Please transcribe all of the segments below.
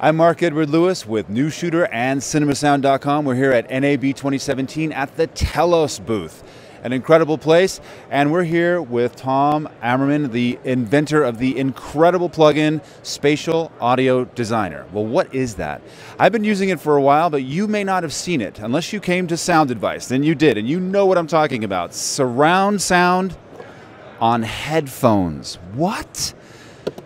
I'm Mark Edward Lewis with NewsShooter and CinemaSound.com. We're here at NAB 2017 at the Telos booth, an incredible place. And we're here with Tom Ammermann, the inventor of the incredible plugin Spatial Audio Designer. Well, what is that? I've been using it for a while, but you may not have seen it unless you came to Sound Advice. Then you did, and you know what I'm talking about. Surround sound on headphones. What?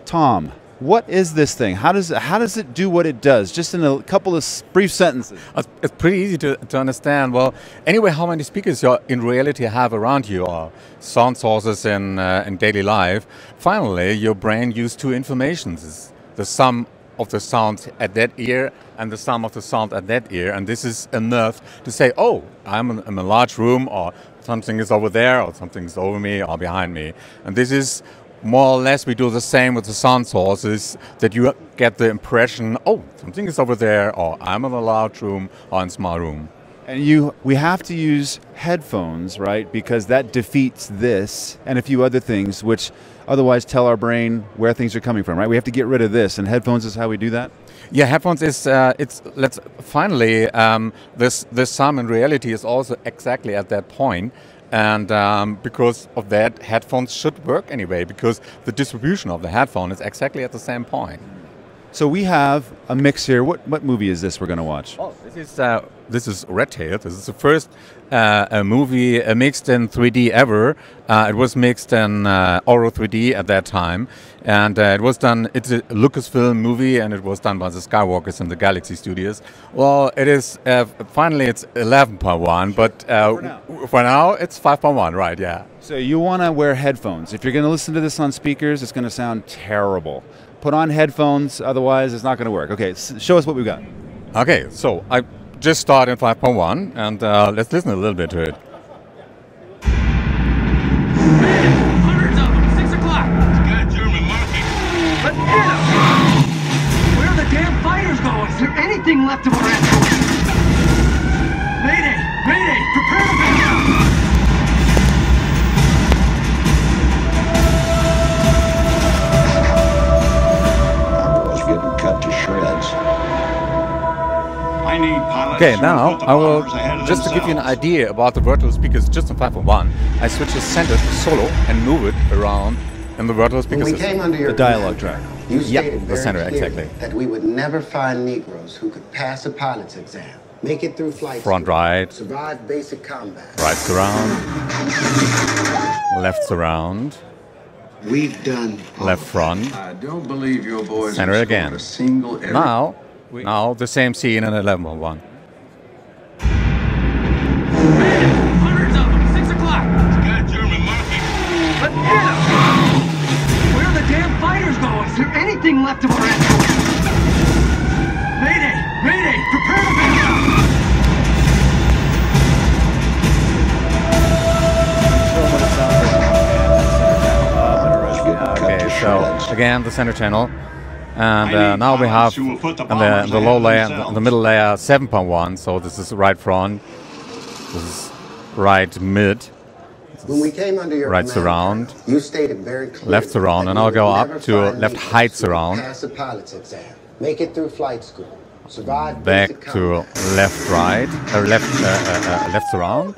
Tom, what is this thing? How does how does it do what it does? Just in a couple of brief sentences. It's pretty easy to, to understand. Well, anyway, how many speakers you in reality have around you, or sound sources in uh, in daily life? Finally, your brain uses two informations: the sum of the sound at that ear and the sum of the sound at that ear, and this is enough to say, "Oh, I'm in, in a large room," or something is over there, or something is over me, or behind me, and this is more or less we do the same with the sound sources that you get the impression oh something is over there or i'm in a large room or in a small room. And you we have to use headphones right? Because that defeats this and a few other things which otherwise tell our brain where things are coming from right? We have to get rid of this. And headphones is how we do that? Yeah, headphones is uh, it's let's finally um, this this sum in reality is also exactly at that point and um, because of that, headphones should work anyway, because the distribution of the headphone is exactly at the same point. So we have a mix here. What what movie is this we're going to watch? Oh, this is uh, this is Red Tail. This is the first uh, a movie uh, mixed in 3D ever. Uh, it was mixed in uh, Auro 3D at that time, and uh, it was done. It's a Lucasfilm movie, and it was done by the Skywalkers in the Galaxy Studios. Well, it is uh, finally it's 11.1, but for now. for now it's 5.1. Right? Yeah. So you want to wear headphones. If you're going to listen to this on speakers, it's going to sound terrible put on headphones, otherwise it's not going to work. Okay, show us what we've got. Okay, so I just started 5.1 and uh, let's listen a little bit to it. Okay, now I will, bombers ahead of just to give you an idea about the virtual speakers just on 5.1, I switch the center to solo and move it around in the virtual speaker When we came under your The dialogue track. You Yep, the very center, exactly. that we would never find Negroes who could pass a pilot's exam, make it through flight Front school, right. survive basic combat. Right surround, left surround, We've done left front. I don't believe your boys Center again. scored a single error. Now, now the same scene in 11.1. Hundreds of them, six o'clock. Got German marking. Let's get them. Where are the damn fighters going? Is there anything left of our asshole? Mayday! Mayday! Prepare to back out! Show them what it sounds like. Okay, so again the center channel, and uh, now we have pilots who will put the in the, in the low layer, the, the middle layer 7.1. So this is right front, this is right mid, When we came under your Right command, surround, you stated very clearly left surround, and we I'll go up to left Negroes height surround. Pass a pilot's exam, make it through flight school, survive back basic to left right, uh, left uh, uh, uh, left surround,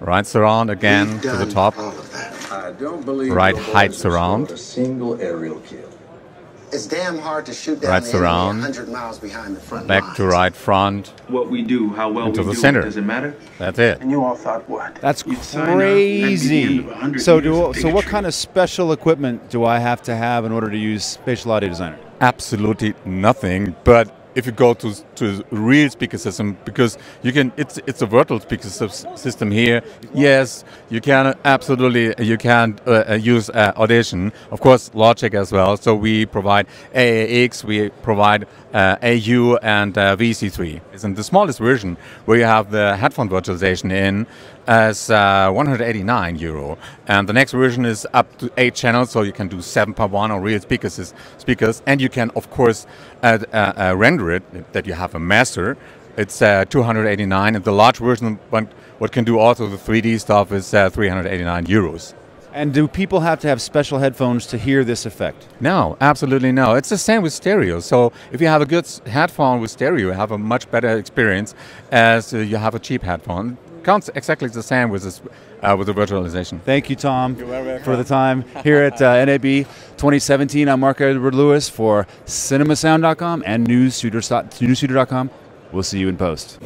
right surround again to the top, all of that. I don't believe Right your height surround. a single aerial kill. It's damn hard to shoot down Right the surround. 100 miles behind the front back lines. to right front. what we do, how well Into we the do center. does it matter? That's it. And you all thought what? That's You'd sign up, that'd be the end crazy. So do so what kind of special equipment do I have to have in order to use Spatial Audio Designer? absolutely nothing. But if you go to to real speaker system, because you can, it's it's a virtual speaker system here. Yes, you can absolutely you can uh, use uh, Audition, of course, Logic as well. So we provide AAX, we provide uh, AU and uh, VC3. It's in the smallest version where you have the headphone virtualization in as uh, 189 euro, and the next version is up to eight channels, so you can do 7.1 or real speakers, speakers, and you can of course add, uh, render it that you have a master. It's uh, 289, and the large version, what, what can do also the 3D stuff is uh, 389 euros. And do people have to have special headphones to hear this effect? No, absolutely no. It's the same with stereo. So if you have a good headphone with stereo, you have a much better experience as uh, you have a cheap headphone. Counts exactly the same with this, uh, with the virtualization. Thank you, Tom, for the time here at uh, NAB 2017. I'm Mark Edward Lewis for CinemaSound.com and NewsShooter, NewsShooter.com. We'll see you in post.